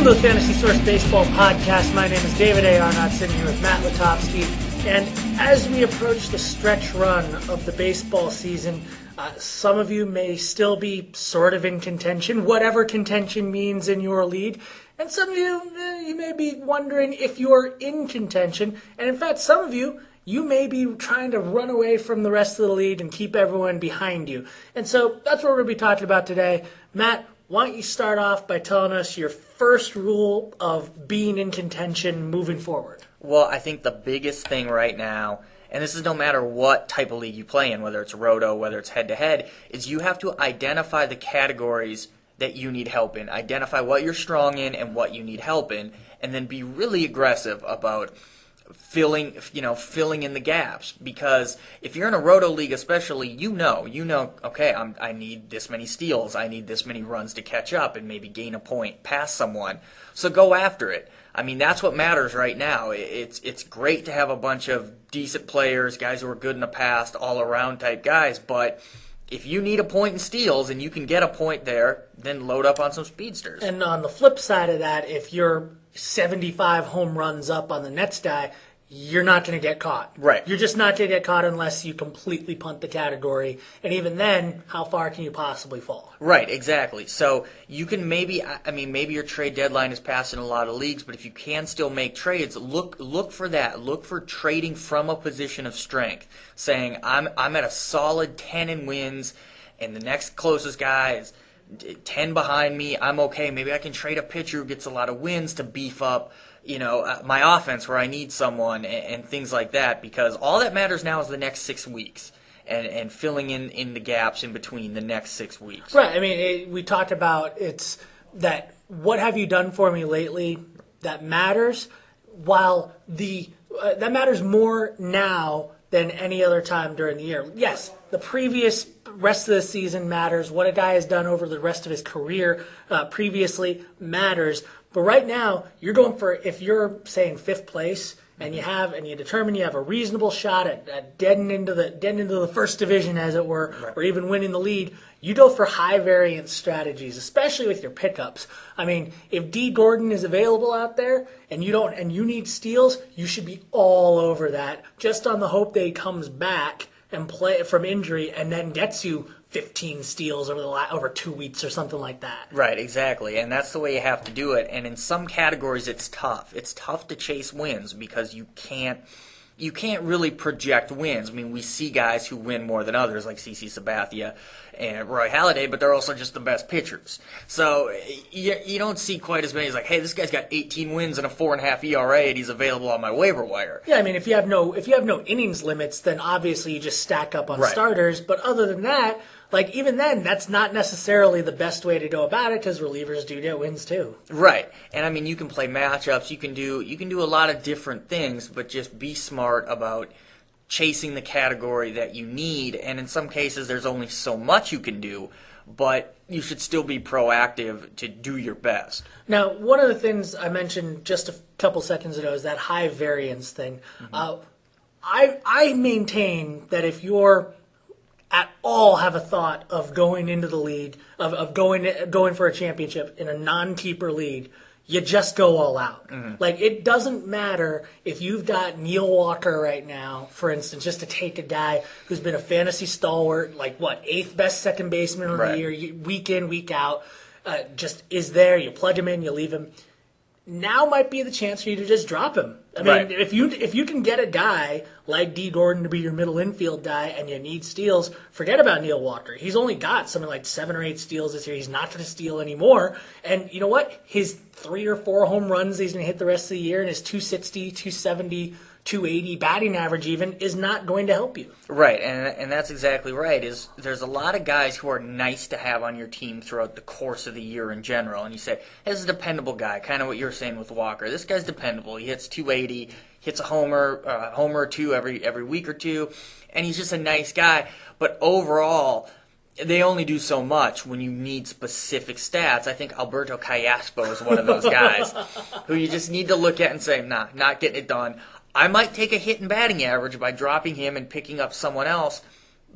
Welcome to the Fantasy Source Baseball Podcast. My name is David A. Arnott, sitting here with Matt Lutovsky. And as we approach the stretch run of the baseball season, uh, some of you may still be sort of in contention, whatever contention means in your lead. And some of you, eh, you may be wondering if you're in contention. And in fact, some of you, you may be trying to run away from the rest of the lead and keep everyone behind you. And so that's what we're going to be talking about today. Matt, why don't you start off by telling us your first rule of being in contention moving forward? Well, I think the biggest thing right now, and this is no matter what type of league you play in, whether it's roto, whether it's head to head, is you have to identify the categories that you need help in. Identify what you're strong in and what you need help in, and then be really aggressive about filling you know filling in the gaps. Because if you're in a roto league especially you know you know okay I'm, i need this many steals i need this many runs to catch up and maybe gain a point past someone. So go after it. I mean that's what matters right now. It's it's great to have a bunch of decent players guys who are good in the past all around type guys. But if you need a point in steals and you can get a point there, then load up on some speedsters. And on the flip side of that, if you're 75 home runs up on the next guy, you're not going to get caught. Right. You're just not going to get caught unless you completely punt the category. And even then, how far can you possibly fall? Right, exactly. So you can maybe, I mean, maybe your trade deadline is passed in a lot of leagues, but if you can still make trades, look look for that. Look for trading from a position of strength, saying I'm I'm at a solid ten in wins, and the next closest guy is. 10 behind me, I'm okay. Maybe I can trade a pitcher who gets a lot of wins to beef up you know, uh, my offense where I need someone and, and, things like that because all that matters now is the next six weeks and, and filling in, in the gaps in between the next six weeks. Right. I mean, it, we talked about it's that what have you done for me lately that matters while the uh, that matters more now than any other time during the year. Yes, the previous rest of the season matters. What a guy has done over the rest of his career uh, previously matters. But right now, you're going for if you're saying fifth place and you have and you determine you have a reasonable shot at, at deading into the deading into the first division, as it were, right. or even winning the lead, you go for high variance strategies, especially with your pickups. I mean, if Dee Gordon is available out there and you don't and you need steals, you should be all over that, just on the hope that he comes back and play from injury and then gets you 15 steals over the la- over two weeks or something like that. Right, exactly, and that's the way you have to do it. And in some categories, it's tough. It's tough to chase wins because you can't you can't really project wins. I mean, we see guys who win more than others, like CC Sabathia and Roy Halladay, but they're also just the best pitchers. So you, you don't see quite as many as like, hey, this guy's got 18 wins and a four and a half ERA, and he's available on my waiver wire. Yeah, I mean, if you have no if you have no innings limits, then obviously you just stack up on right. starters. But other than that like even then, that's not necessarily the best way to go about it because relievers do get wins too. Right, and I mean you can play matchups, you can do you can do a lot of different things, but just be smart about chasing the category that you need. And in some cases, there's only so much you can do, but you should still be proactive to do your best. Now, one of the things I mentioned just a couple seconds ago is that high variance thing. Mm-hmm. Uh, I I maintain that if you're at all have a thought of going into the league, of, of going going for a championship in a non-keeper league, you just go all out. Mm-hmm. Like it doesn't matter if you've got Neil Walker right now, for instance, just to take a guy who's been a fantasy stalwart, like what eighth best second baseman of right. the year, week in week out, uh, just is there. You plug him in, you leave him now might be the chance for you to just drop him. I mean, right. if you if you can get a guy like Dee Gordon to be your middle infield guy and you need steals, forget about Neil Walker. He's only got something like seven or eight steals this year. He's not going to steal anymore. And you know what? His three or four home runs he's going to hit the rest of the year and his 260, 270 280 batting average even is not going to help you. Right, and and that's exactly right. Is there's a lot of guys who are nice to have on your team throughout the course of the year in general, and you say, "This is a dependable guy." Kind of what you're saying with Walker. This guy's dependable. He hits 280, hits a homer, uh, homer or two every every week or two, and he's just a nice guy. But overall, they only do so much when you need specific stats. I think Alberto Callaspo is one of those guys who you just need to look at and say, nah, not getting it done. I might take a hit in batting average by dropping him and picking up someone else,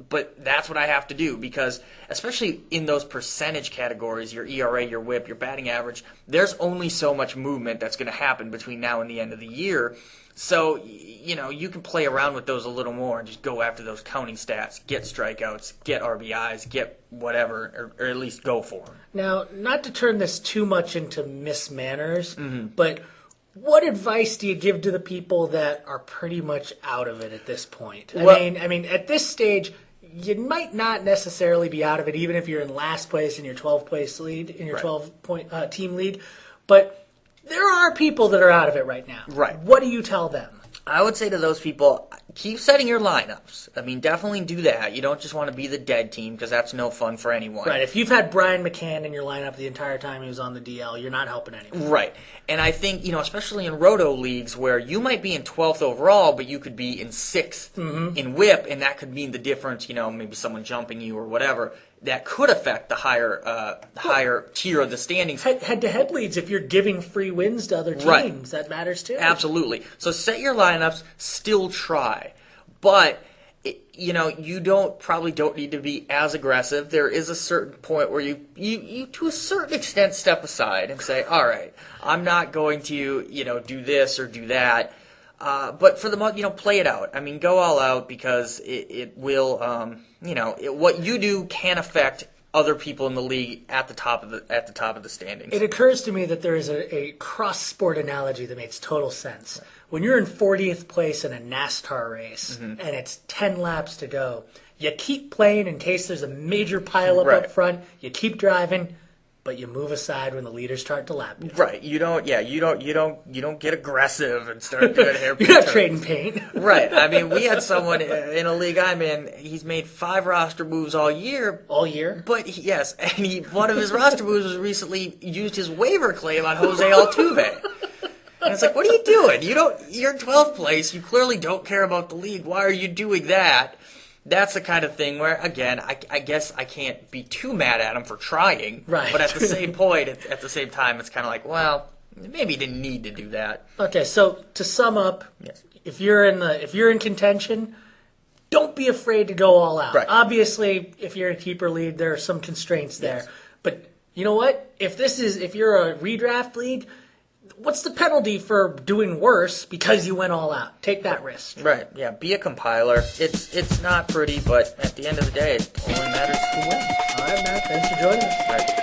but that's what I have to do because, especially in those percentage categories, your ERA, your WHIP, your batting average, there's only so much movement that's going to happen between now and the end of the year. So, you know, you can play around with those a little more and just go after those counting stats, get strikeouts, get RBIs, get whatever, or, or at least go for them. Now, not to turn this too much into mismanners, mm-hmm. but what advice do you give to the people that are pretty much out of it at this point? I Well- mean, I mean, at this stage, you might not necessarily be out of it, even if you're in last place in your 12 place lead in your Right. 12 point uh, team lead. But there are people that are out of it right now. Right. What do you tell them? I would say to those people, keep setting your lineups. I mean, definitely do that. You don't just want to be the dead team because that's no fun for anyone. Right. If you've had Brian McCann in your lineup the entire time he was on the DL, you're not helping anyone. Right. And I think, you know, especially in roto leagues where you might be in 12th overall, but you could be in 6th Mm-hmm. in whip, and that could mean the difference, you know, maybe someone jumping you or whatever. That could affect the higher uh, higher tier of the standings. Head to head leads, if you're giving free wins to other teams, Right. that matters too. Absolutely. So set your lineups, still try. But you know, you don't probably don't need to be as aggressive. There is a certain point where you, you you to a certain extent step aside and say, "All right, I'm not going to, you know, do this or do that." Uh, but for the mo- you know, play it out. I mean, go all out because it, it will, um, you know, it, what you do can affect other people in the league at the top of the at the top of the standings. It occurs to me that there is a, a cross sport analogy that makes total sense. When you're in 40th place in a NASCAR race Mm-hmm. and it's 10 laps to go, you keep playing in case there's a major pileup Right. up front, you keep driving, but you move aside when the leaders start to lap you. Right. You don't. Yeah. You don't. You don't. You don't get aggressive and start doing hair. You're not trading paint. Right. I mean, we had someone in a league I'm in. He's made five roster moves all year. All year. But he, yes, and he one of his roster moves was recently used his waiver claim on Jose Altuve. And it's like, what are you doing? You don't. You're 12th place. You clearly don't care about the league. Why are you doing that? That's the kind of thing where, again, I, I guess I can't be too mad at him for trying. Right. But at the same point, at, at the same time, it's kind of like, well, maybe you didn't need to do that. Okay, so to sum up, Yes. if you're in the if you're in contention, don't be afraid to go all out. Right. Obviously, if you're in a keeper league, there are some constraints there. Yes. But you know what? If this is if you're a redraft league, what's the penalty for doing worse because you went all out? Take that risk. Right. Yeah. Be a compiler. It's it's not pretty, but at the end of the day, it only matters who wins. All right, Matt. Thanks for joining us. Right.